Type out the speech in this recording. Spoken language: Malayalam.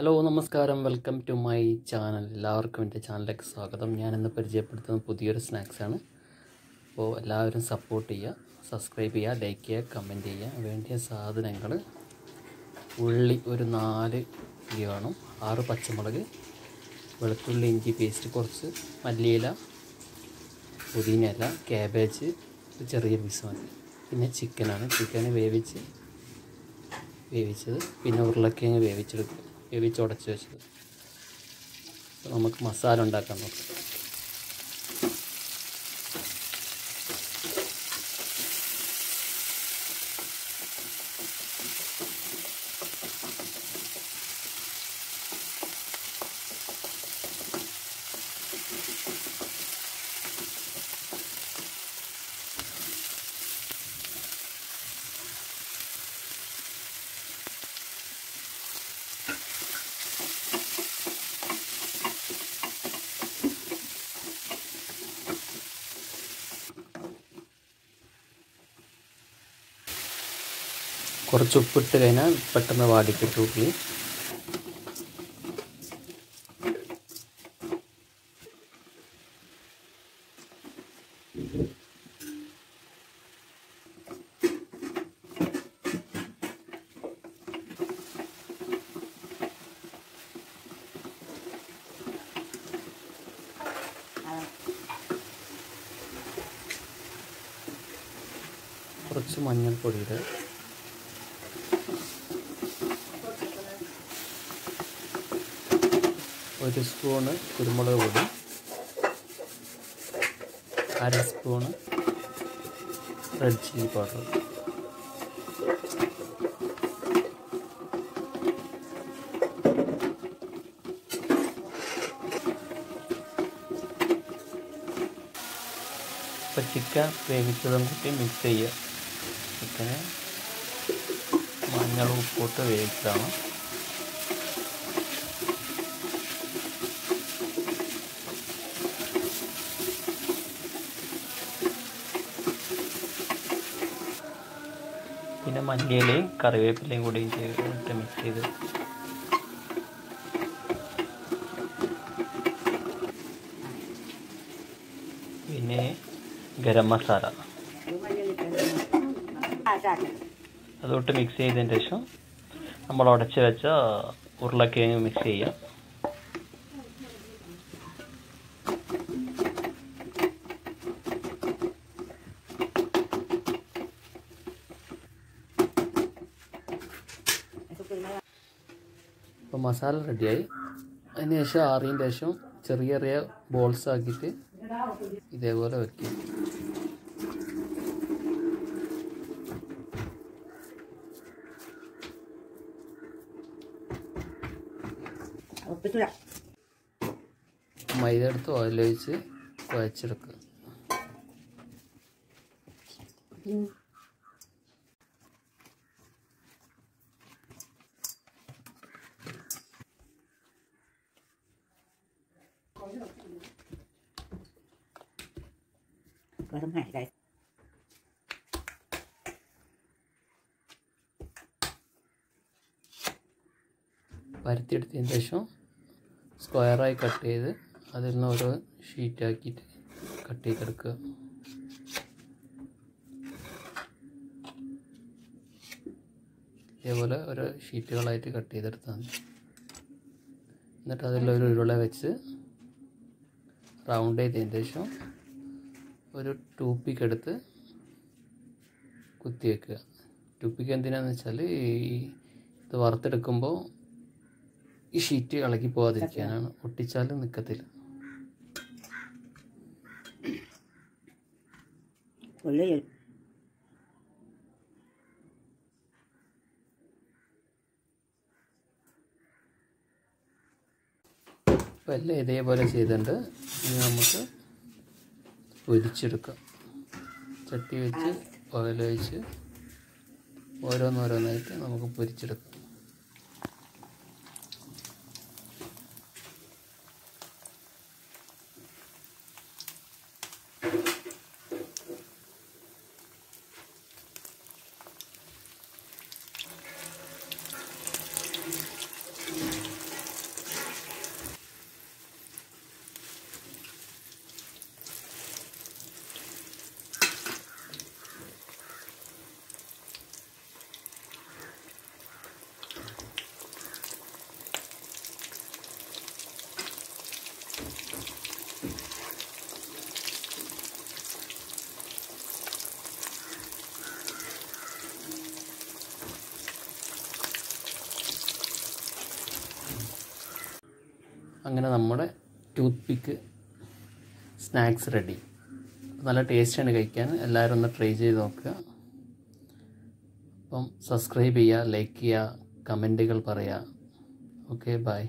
ഹലോ നമസ്കാരം. Welcome to my channel. എല്ലാവർക്കും എന്റെ ചാനലിലേക്ക് സ്വാഗതം. ഞാൻ ഇന്ന് പരിചയപ്പെടുത്തുന്ന പുതിയൊരു സ്നാക്സാണ് അപ്പോൾ എല്ലാവരും സപ്പോർട്ട് ചെയ്യുക സബ്സ്ക്രൈബ് ചെയ്യുക ലൈക്ക് ചെയ്യുക കമന്റ് ചെയ്യുക. വേണ്ടിയ സാധനങ്ങൾ ഉള്ളി ഒരു നാല് ഇഞ്ചി വേണം ആറ് പച്ചമുളക് വെളുത്തുള്ളി ഇഞ്ചി പേസ്റ്റ് കുറച്ച് മല്ലിയില പുതിനയില ക്യാബേജ് ഒരു ചെറിയ പീസ് മതി. പിന്നെ ചിക്കനാണ് ചിക്കൻ വേവിച്ച് വേവിച്ചത് പിന്നെ ഉരുളക്കിഴങ്ങ് വേവിച്ചെടുക്കുക. വേവിച്ച് ഉടച്ച് വെച്ചത്. നമുക്ക് മസാല ഉണ്ടാക്കാൻ നോക്കാം. കുറച്ച് ഉപ്പിട്ട് കഴിഞ്ഞാൽ പെട്ടെന്ന് വാടിക്കിട്ട് ഉള്ളി കുറച്ച് മഞ്ഞൾപ്പൊടിയുടെ ഒരു സ്പൂണ് കുരുമുളക് പൊടി അര സ്പൂണ് റെഡ് ചില്ലി പൗഡർ. ഇപ്പൊ ചിക്കൻ വേവിച്ചതും കൂട്ടി മിക്സ് ചെയ്യുക. ചിക്കന് മഞ്ഞൾ ഉപ്പിട്ട് വേവിച്ചതാണ്. പിന്നെ മല്ലിയിലയും കറിവേപ്പിലയും കൂടി ചേർത്ത് മിക്സ് ചെയ്ത്. പിന്നെ ഗരം മസാല. അതൊട്ട് മിക്സ് ചെയ്തതിന് ശേഷം നമ്മൾ ഉടച്ചു വെച്ച ഉരുളക്കിഴങ്ങ് മിക്സ് ചെയ്യാം അപ്പോൾ മസാല റെഡിയായി. അതിന് ശേഷം ആറിയതിന് ശേഷം ചെറിയ ചെറിയ ബോൾസ് ആക്കിയിട്ട് ഇതേപോലെ വെക്കും. മൈദ എടുത്ത് ഓയിലൊഴിച്ച് കുഴച്ചെടുക്കുക. Gồm Hải đây പരത്തിയെടുത്തതിന് ശേഷം സ്ക്വയറായി കട്ട് ചെയ്ത് അതിൽ നിന്ന് ഓരോ ഷീറ്റാക്കിയിട്ട് കട്ട് ചെയ്തെടുക്കുക. ഇതേപോലെ ഓരോ ഷീറ്റുകളായിട്ട് കട്ട് ചെയ്തെടുത്താൽ മതി. എന്നിട്ട് അതിലൊരു ഉരുള വെച്ച് റൗണ്ട് ചെയ്തതിന് ശേഷം ഒരു ടൂപ്പിക്ക് എടുത്ത് കുത്തി വെക്കുക. ടൂപ്പിക്ക് എന്തിനാന്ന് വെച്ചാൽ ഈ ഇത് വറുത്തെടുക്കുമ്പോൾ ഈ ഷീറ്റ് ഇളകി പോകാതിരിക്കാനാണ് ഒട്ടിച്ചാലും നിൽക്കത്തില്ല ഇപ്പം അപ്പോൾ എല്ലാം ഇതേപോലെ ചെയ്തിട്ടുണ്ട്. ഇനി നമുക്ക് പൊരിച്ചെടുക്കാം. ചട്ടി വെച്ച് ഓയിലൊഴിച്ച് ഓരോന്നോരോന്നായിട്ട് നമുക്ക് പൊരിച്ചെടുക്കാം. അങ്ങനെ നമ്മുടെ ടൂത്ത് പിക്ക് സ്നാക്സ് റെഡി നല്ല ടേസ്റ്റാണ് കഴിക്കാൻ. എല്ലാവരും ഒന്ന് ട്രൈ ചെയ്ത് നോക്കുക. അപ്പം സബ്സ്ക്രൈബ് ചെയ്യുക ലൈക്ക് ചെയ്യുക കമന്റുകൾ പറയുക. Okay bye